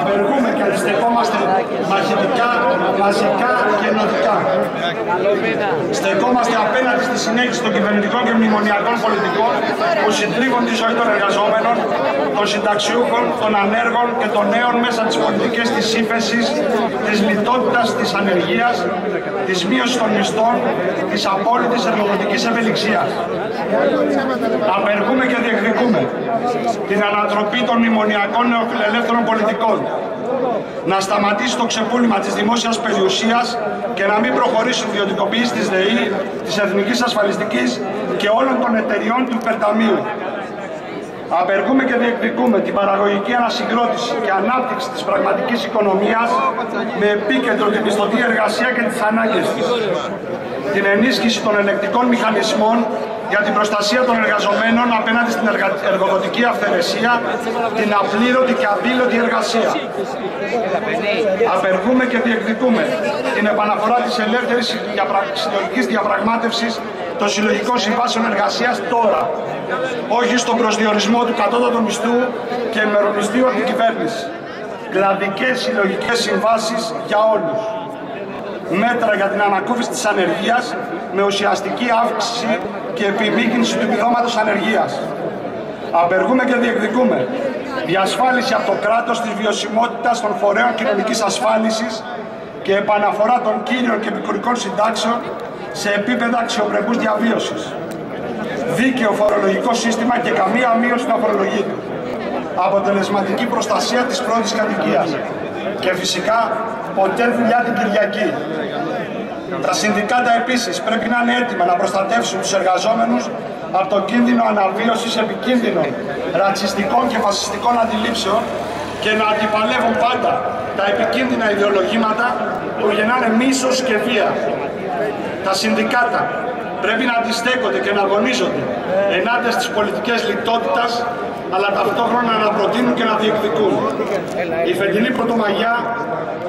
Απεργούμε και αντιστεκόμαστε μαχητικά, μαζικά και ενωτικά. Στεκόμαστε απέναντι στη συνέχιση των κυβερνητικών και μνημονιακών πολιτικών που συντρίβουν τη ζωή των εργαζόμενων, των συνταξιούχων, των ανέργων και των νέων μέσα τις πολιτικές της ύφεσης, της λιτότητας, της ανεργίας, της μείωσης των μισθών, της απόλυτης εργοδοτικής ευελιξίας. Απεργούμε και διεκδικούμε την ανατροπή των μνημονιακών νεοφιλελεύθερων πολιτικών, να σταματήσει το ξεπούλημα της δημόσιας περιουσίας και να μην προχωρήσει η ιδιωτικοποίηση της ΔΕΗ, της Εθνικής Ασφαλιστικής και όλων των εταιριών του υπερταμείου. Απεργούμε και διεκδικούμε την παραγωγική ανασυγκρότηση και ανάπτυξη της πραγματικής οικονομίας με επίκεντρο την πιστοτή εργασία και τις ανάγκες της. Την ενίσχυση των ελεκτικών μηχανισμών για την προστασία των εργαζομένων απέναντι στην εργοδοτική αυθαιρεσία, την απλήρωτη και αδήλωτη εργασία. Απεργούμε και διεκδικούμε την επαναφορά της ελεύθερης συλλογικής διαπραγμάτευσης των συλλογικών συμβάσεων εργασίας τώρα, όχι στον προσδιορισμό του κατώτατου μισθού και μερομισθίου από την κυβέρνηση. Κλαδικές συλλογικές συμβάσεις για όλους μέτρα για την ανακούφιση της ανεργίας με ουσιαστική αύξηση και επιμήκυνση του επιδόματος ανεργίας. Απεργούμε και διεκδικούμε διασφάλιση από το κράτος της βιωσιμότητας των φορέων κοινωνικής ασφάλισης και επαναφορά των κύριων και επικουρικών συντάξεων σε επίπεδα αξιοπρεπούς διαβίωσης. Δίκαιο φορολογικό σύστημα και καμία μείωση του αφορολογήτου. Αποτελεσματική προστασία της πρώτης κατοικίας. Και φυσικά ποτέ δουλειά την Κυριακή. Τα συνδικάτα επίσης πρέπει να είναι έτοιμα να προστατεύσουν τους εργαζόμενους από το κίνδυνο αναβίωσης επικίνδυνων ρατσιστικών και φασιστικών αντιλήψεων και να αντιπαλεύουν πάντα τα επικίνδυνα ιδεολογήματα που γεννάνε μίσος και βία. Τα συνδικάτα πρέπει να αντιστέκονται και να αγωνίζονται ενάντια στις πολιτικές λιτότητας αλλά ταυτόχρονα να προτείνουν και να διεκδικούν. Η φετινή Πρωτομαγιά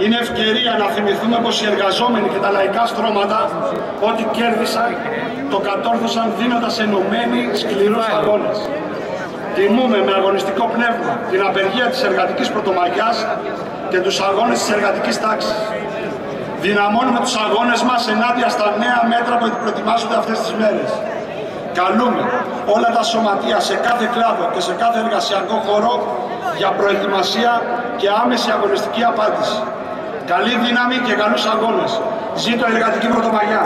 είναι ευκαιρία να θυμηθούμε πως οι εργαζόμενοι και τα λαϊκά στρώματα ό,τι κέρδισαν το κατόρθωσαν δίνοντας ενωμένοι σκληρούς αγώνες. Τιμούμε με αγωνιστικό πνεύμα την απεργία της εργατικής πρωτομαγιάς και τους αγώνες της εργατικής τάξης. Δυναμώνουμε τους αγώνες μας ενάντια στα νέα μέτρα που προετοιμάζονται αυτές τις μέρες. Καλούμε όλα τα σωματεία σε κάθε κλάδο και σε κάθε εργασιακό χώρο για προετοιμασία και άμεση αγωνιστική απάντηση. Καλή δύναμη και καλούς αγώνες. Ζήτω η εργατική πρωτομαγιά.